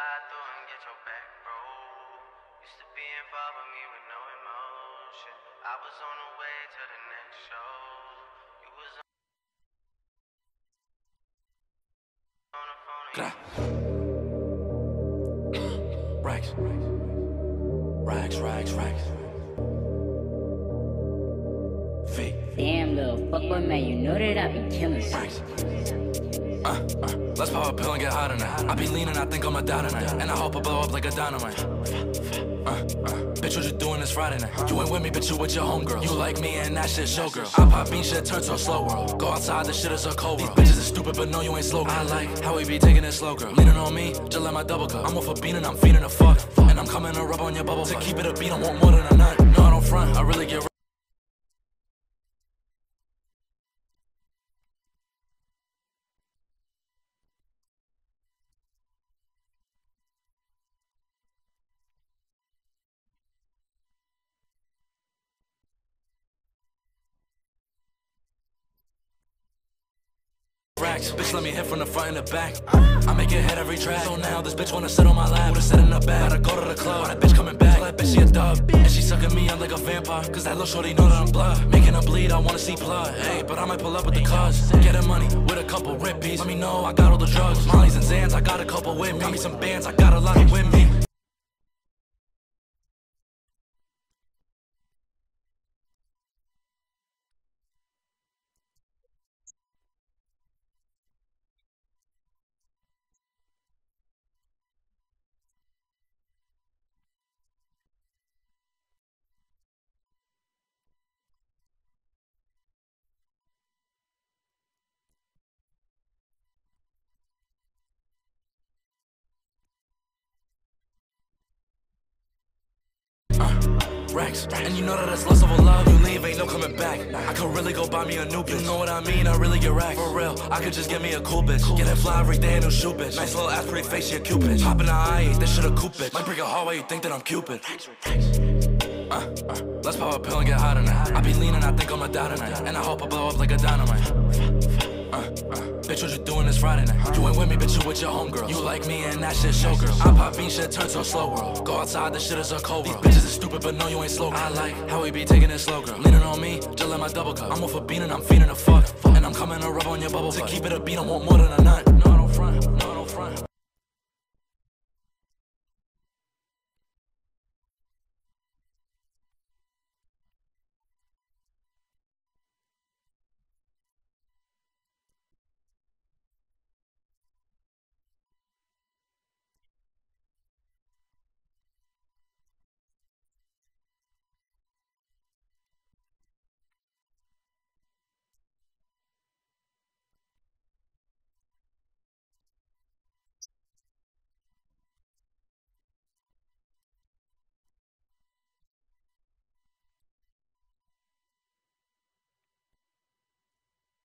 slide through and get your back, bro. Used to be involved with me with no emotion. I was on the way to the next show. You was on the phone. and- Rags. Rags, rags, rags. V. Damn, little fuckboy man, you know that I be killing shit. Rags. Uh, uh, let's pop a pill and get high tonight. I be leaning, I think I'ma die tonight. And I hope I blow up like a dynamite. Uh, uh, bitch, what you doing this Friday night? You ain't with me, bitch, you with your homegirl. You like me and that shit showgirl. I pop bean shit, turn to a slow world. Go outside, this shit is a cold world. These bitches is stupid, but no, you ain't slow. Girl. I like how we be taking it slow, girl. Leaning on me, just let my double cup. I'm off a bean and I'm feeding a fuck. And I'm coming to rub on your bubble. To keep it a beat, I want more than a nut. No, I don't front, I really get racks. Bitch, let me hit from the front and the back. I make it hit every track. So now this bitch wanna sit on my lap. Would've sit in the bed. Gotta go to the club. That bitch coming back. That bitch she a dub. And she sucking me up like a vampire. Cause that little shorty know that I'm blood. Making her bleed, I wanna see blood. Hey, but I might pull up with the cuz. Getting money with a couple rippies. Let me know I got all the drugs. Molly's and Xans, I got a couple with me. Got me some bands, I got a lot of with me. Rex, and you know that it's less of a love. You leave, ain't no coming back. I could really go buy me a new bitch. You know what I mean? I really get racked. For real, I could just get me a cool bitch. Get it fly every day, no shoe bitch. Nice little ass, pretty face, she a cupid. Hop in the eye, this shit a bitch. Might break a hallway, you think that I'm Cupid. Uh, uh, let's pop a pill and get high tonight. I be leaning, I think I'ma die tonight. And I hope I blow up like a dynamite. Uh, uh, bitch, what you doing this Friday night? You ain't with me, bitch, you with your homegirl. You like me and that shit showgirl. I pop bean shit, turn to a slow world. Go outside, this shit is a cold world. These bitches is stupid, but no, you ain't slow. Girl. I like how we be taking it slow, girl. Leaning on me, just let my double cup. I'm off a bean and I'm feeding a fuck. And I'm coming to rub on your bubble. To keep it a beat, I want more than a nut. No,